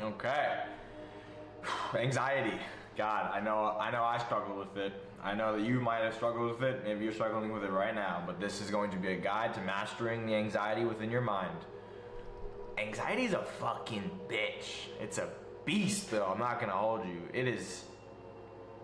Okay. Anxiety. God, I know I know I struggle with it. I know that you might have struggled with it. Maybe you're struggling with it right now, but this is going to be a guide to mastering the anxiety within your mind. Anxiety is a fucking bitch. It's a beast though. I'm not to hold you. It is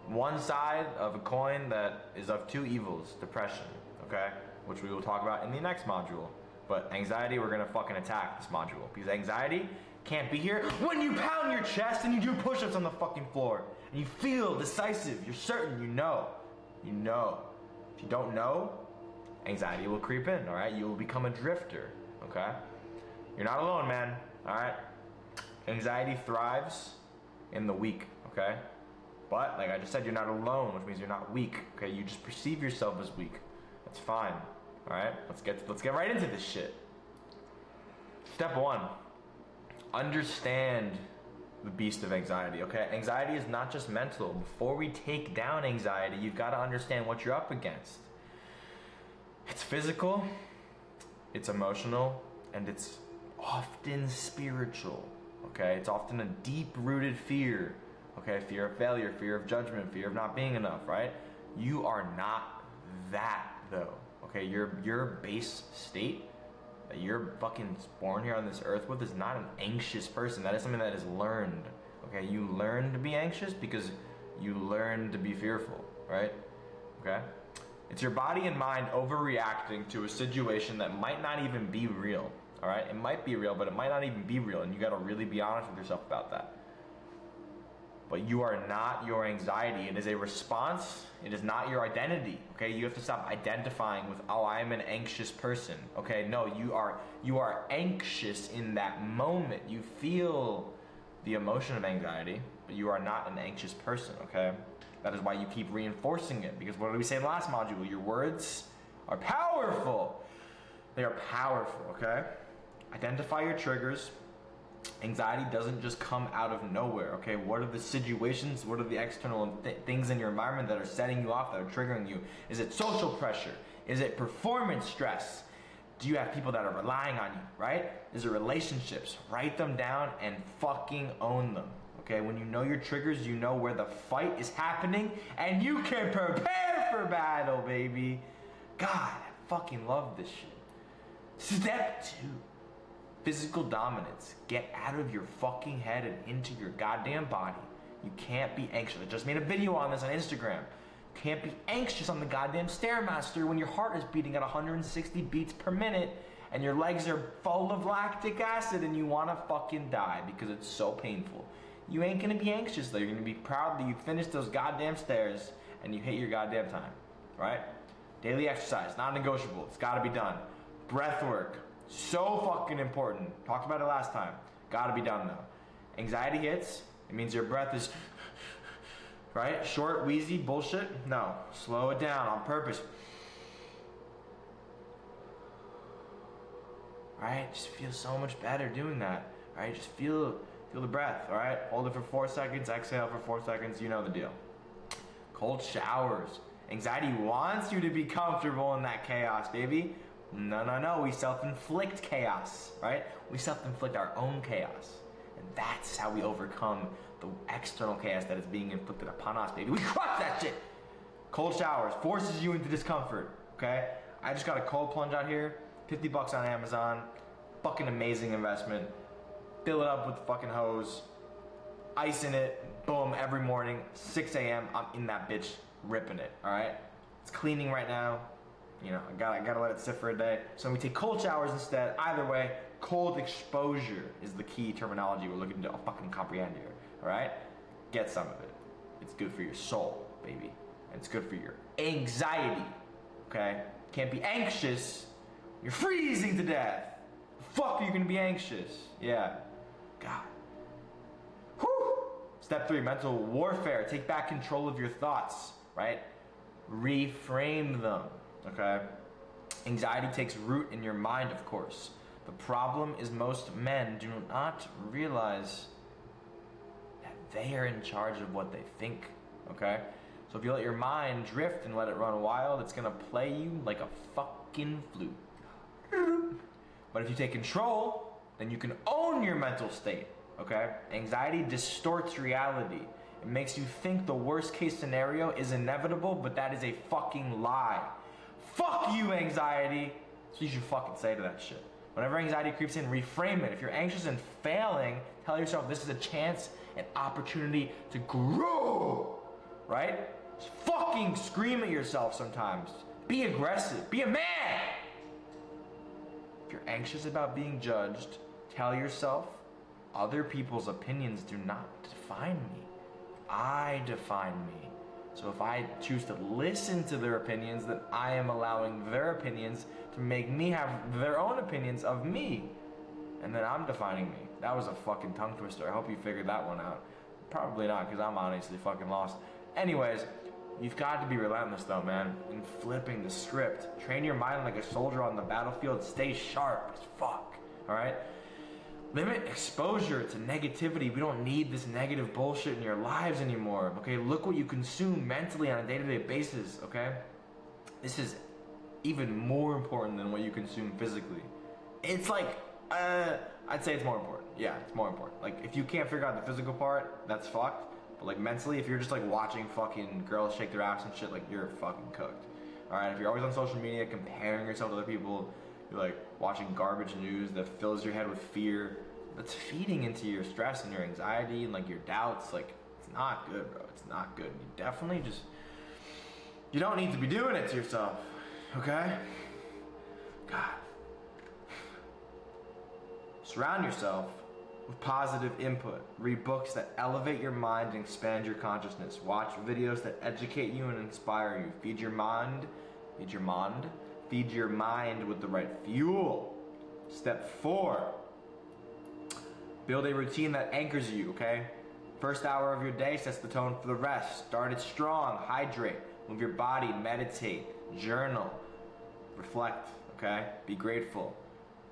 one side of a coin that is of two evils, depression, okay? Which we will talk about in the next module. But anxiety, we're gonna fucking attack this module. Because anxiety can't be here when you pound your chest and you do push ups on the fucking floor. And you feel decisive, you're certain, you know. You know. If you don't know, anxiety will creep in, alright? You will become a drifter, okay? You're not alone, man, alright? Anxiety thrives in the weak, okay? But, like I just said, you're not alone, which means you're not weak, okay? You just perceive yourself as weak. That's fine, alright? Let's get, let's get right into this shit. Step one understand the beast of anxiety, okay? Anxiety is not just mental. Before we take down anxiety, you've got to understand what you're up against. It's physical, it's emotional, and it's often spiritual, okay? It's often a deep rooted fear, okay? Fear of failure, fear of judgment, fear of not being enough, right? You are not that though, okay? Your, your base state that you're fucking born here on this earth with is not an anxious person. That is something that is learned. Okay, you learn to be anxious because you learn to be fearful, right? Okay? It's your body and mind overreacting to a situation that might not even be real. All right? It might be real, but it might not even be real, and you got to really be honest with yourself about that but you are not your anxiety. It is a response. It is not your identity. Okay, you have to stop identifying with oh I'm an anxious person. Okay, no, you are you are anxious in that moment. You feel the emotion of anxiety, but you are not an anxious person. Okay, that is why you keep reinforcing it because what did we say in the last module? Your words are powerful. They are powerful. Okay, identify your triggers Anxiety doesn't just come out of nowhere, okay? What are the situations, what are the external th things in your environment that are setting you off, that are triggering you? Is it social pressure? Is it performance stress? Do you have people that are relying on you, right? Is it relationships? Write them down and fucking own them, okay? When you know your triggers, you know where the fight is happening and you can prepare for battle, baby. God, I fucking love this shit. Step two physical dominance. Get out of your fucking head and into your goddamn body. You can't be anxious. I just made a video on this on Instagram. You can't be anxious on the goddamn Stairmaster when your heart is beating at 160 beats per minute and your legs are full of lactic acid and you wanna fucking die because it's so painful. You ain't gonna be anxious though. You're gonna be proud that you finished those goddamn stairs and you hit your goddamn time, right? Daily exercise, non negotiable. It's gotta be done. Breath work, so fucking important. Talked about it last time. Gotta be done though. Anxiety hits, it means your breath is right? Short, wheezy, bullshit. No, slow it down on purpose. Right? Just feel so much better doing that. Right? Just feel feel the breath. All right? Hold it for four seconds. Exhale for four seconds. You know the deal. Cold showers. Anxiety wants you to be comfortable in that chaos, baby. No, no, no. We self-inflict chaos, right? We self-inflict our own chaos. And that's how we overcome the external chaos that is being inflicted upon us, baby. We crush that shit. Cold showers forces you into discomfort, okay? I just got a cold plunge out here, 50 bucks on Amazon. Fucking amazing investment. Fill it up with the fucking hose, ice in it, boom, every morning, 6 a.m., I'm in that bitch ripping it, all right? It's cleaning right now, you know, I gotta, I gotta let it sit for a day. So we take cold showers instead. Either way, cold exposure is the key terminology we're looking to fucking comprehend here. All right, get some of it. It's good for your soul, baby, and it's good for your anxiety. Okay, can't be anxious. You're freezing to death. Fuck are you gonna be anxious? Yeah, God. Whew. Step three: mental warfare. Take back control of your thoughts. Right, reframe them okay? Anxiety takes root in your mind, of course. The problem is most men do not realize that they are in charge of what they think, okay? So if you let your mind drift and let it run wild, it's gonna play you like a fucking flute. But if you take control, then you can own your mental state, okay? Anxiety distorts reality. It makes you think the worst case scenario is inevitable, but that is a fucking lie. Fuck you, anxiety. So you should fucking say to that shit. Whenever anxiety creeps in, reframe it. If you're anxious and failing, tell yourself this is a chance, an opportunity to grow. Right? Just fucking scream at yourself sometimes. Be aggressive. Be a man. If you're anxious about being judged, tell yourself other people's opinions do not define me. I define me. So if I choose to listen to their opinions, then I am allowing their opinions to make me have their own opinions of me. And then I'm defining me. That was a fucking tongue twister. I hope you figured that one out. Probably not, because I'm honestly fucking lost. Anyways, you've got to be relentless though, man, in flipping the script. Train your mind like a soldier on the battlefield. Stay sharp as fuck. Alright? Limit exposure to negativity. We don't need this negative bullshit in your lives anymore. Okay, look what you consume mentally on a day to day basis. Okay, this is even more important than what you consume physically. It's like, uh, I'd say it's more important. Yeah, it's more important. Like, if you can't figure out the physical part, that's fucked. But like mentally, if you're just like watching fucking girls shake their ass and shit, like you're fucking cooked. All right, if you're always on social media comparing yourself to other people, you're like watching garbage news that fills your head with fear. That's feeding into your stress and your anxiety and like your doubts. Like it's not good, bro. It's not good. You definitely just you don't need to be doing it to yourself. Okay? God. Surround yourself with positive input. Read books that elevate your mind and expand your consciousness. Watch videos that educate you and inspire you. Feed your mind. Feed your mind. Feed your mind with the right fuel. Step four. Build a routine that anchors you, okay? First hour of your day sets the tone for the rest. Start it strong, hydrate, move your body, meditate, journal, reflect, okay? Be grateful.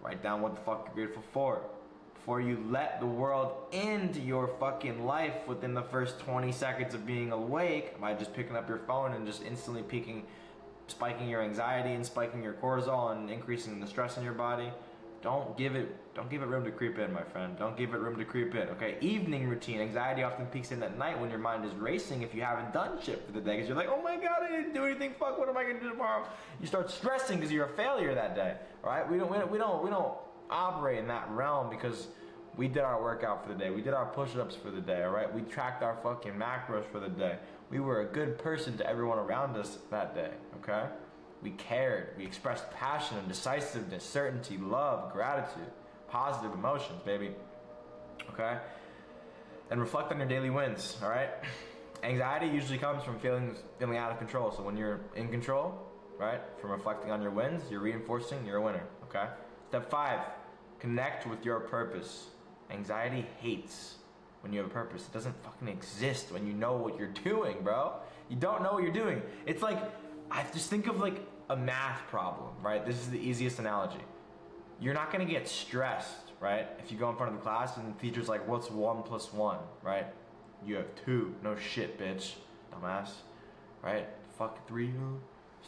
Write down what the fuck you're grateful for. Before you let the world into your fucking life within the first 20 seconds of being awake by just picking up your phone and just instantly peaking, spiking your anxiety and spiking your cortisol and increasing the stress in your body. Don't give it don't give it room to creep in, my friend. Don't give it room to creep in. Okay. Evening routine. Anxiety often peaks in at night when your mind is racing if you haven't done shit for the day. Because you're like, oh my god, I didn't do anything. Fuck, what am I gonna do tomorrow? You start stressing because you're a failure that day. All right. We don't we don't we don't we don't operate in that realm because we did our workout for the day. We did our push-ups for the day. All right. We tracked our fucking macros for the day. We were a good person to everyone around us that day. Okay. We cared. We expressed passion and decisiveness, certainty, love, gratitude, positive emotions, baby. Okay? And reflect on your daily wins, all right? Anxiety usually comes from feeling feeling out of control. So when you're in control, right? From reflecting on your wins, you're reinforcing you're a winner, okay? Step 5, connect with your purpose. Anxiety hates when you have a purpose. It doesn't fucking exist when you know what you're doing, bro. You don't know what you're doing. It's like I just think of like a math problem, right? This is the easiest analogy. You're not gonna get stressed, right? If you go in front of the class and the teacher's like, what's one plus one, right? You have two. No shit, bitch. Dumbass. Right? Fuck three?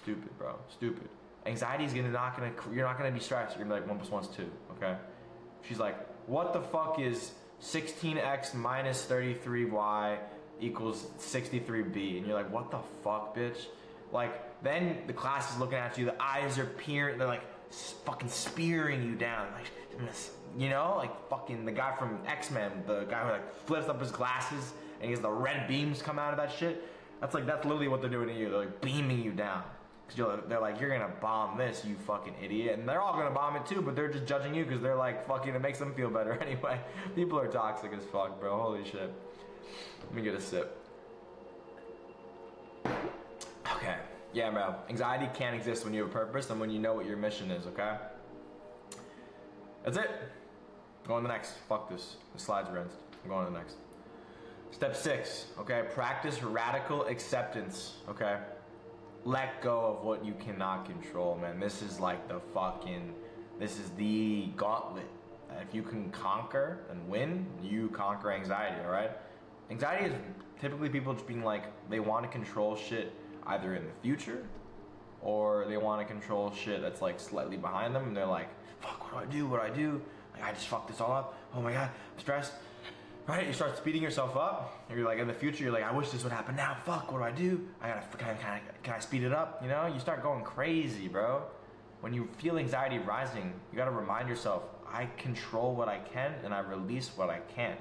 Stupid, bro. Stupid. Anxiety is gonna not gonna you're not gonna be stressed. You're gonna be like one plus one's two, okay? She's like, what the fuck is 16x minus 33y equals 63b? And you're like, what the fuck, bitch? Like, then the class is looking at you, the eyes are peering, they're like fucking spearing you down. Like, you know, like fucking the guy from X Men, the guy who like flips up his glasses and he has the red beams come out of that shit. That's like, that's literally what they're doing to you. They're like beaming you down. Cause you're, they're like, you're gonna bomb this, you fucking idiot. And they're all gonna bomb it too, but they're just judging you because they're like, fucking, it makes them feel better anyway. People are toxic as fuck, bro. Holy shit. Let me get a sip. Yeah, bro. Anxiety can't exist when you have a purpose and when you know what your mission is, okay? That's it. Go on to the next. Fuck this. The slides rinsed. I'm going to the next. Step six, okay? Practice radical acceptance, okay? Let go of what you cannot control, man. This is like the fucking, this is the gauntlet. If you can conquer and win, you conquer anxiety, all right? Anxiety is typically people just being like, they want to control shit either in the future or they want to control shit that's like slightly behind them and they're like, fuck, what do I do? What do I do? Like, I just fucked this all up. Oh my god, I'm stressed. right? You start speeding yourself up. You're like in the future, you're like, I wish this would happen now. Fuck, what do I do? I gotta, can I, can I, can I speed it up? You know, you start going crazy, bro. When you feel anxiety rising, you gotta remind yourself, I control what I can and I release what I can't.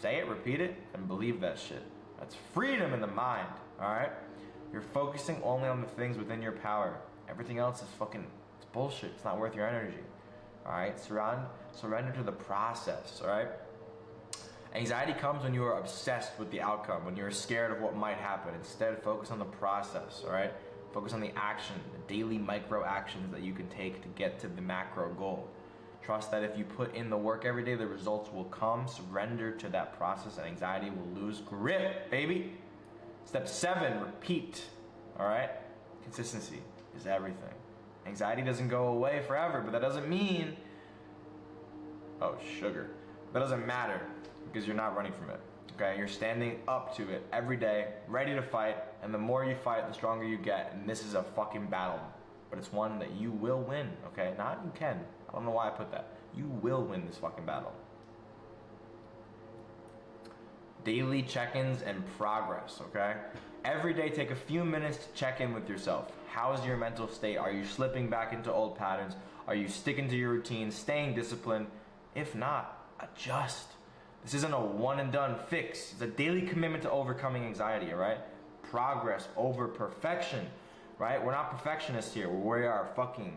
Say it, repeat it, and believe that shit. That's freedom in the mind, alright? You're focusing only on the things within your power. Everything else is fucking it's bullshit. It's not worth your energy. Alright? Surround surrender to the process, alright? Anxiety comes when you are obsessed with the outcome, when you're scared of what might happen. Instead, focus on the process, all right? Focus on the action, the daily micro actions that you can take to get to the macro goal. Trust that if you put in the work every day, the results will come. Surrender to that process, and anxiety will lose grip, baby. Step seven, repeat, all right? Consistency is everything. Anxiety doesn't go away forever, but that doesn't mean, oh, sugar. That doesn't matter because you're not running from it. Okay, you're standing up to it every day, ready to fight, and the more you fight, the stronger you get. And this is a fucking battle, but it's one that you will win. Okay, not you can. I don't know why I put that. You will win this fucking battle. Daily check-ins and progress. Okay, every day take a few minutes to check in with yourself. How's your mental state? Are you slipping back into old patterns? Are you sticking to your routine, staying disciplined? If not, adjust this isn't a one and done fix. It's a daily commitment to overcoming anxiety, all right? Progress over perfection, right? We're not perfectionists here. We are fucking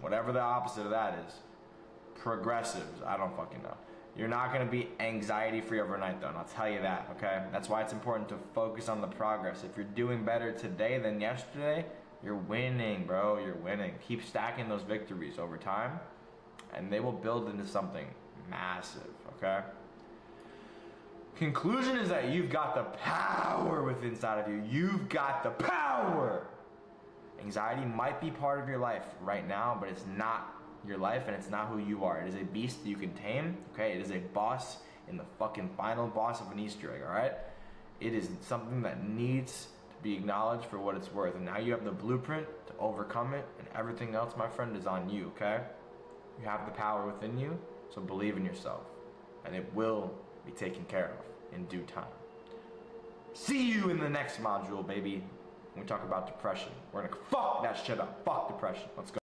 whatever the opposite of that is. Progressives. I don't fucking know. You're not gonna be anxiety free overnight though, and I'll tell you that, okay? That's why it's important to focus on the progress. If you're doing better today than yesterday, you're winning, bro. You're winning. Keep stacking those victories over time, and they will build into something massive, okay? Conclusion is that you've got the power within inside of you. You've got the power. Anxiety might be part of your life right now, but it's not your life and it's not who you are. It is a beast that you can tame, okay? It is a boss in the fucking final boss of an Easter egg, alright? It is something that needs to be acknowledged for what it's worth. And now you have the blueprint to overcome it, and everything else, my friend, is on you, okay? You have the power within you, so believe in yourself. And it will be taken care of in due time. See you in the next module, baby. When we talk about depression. We're gonna fuck that shit up. Fuck depression. Let's go.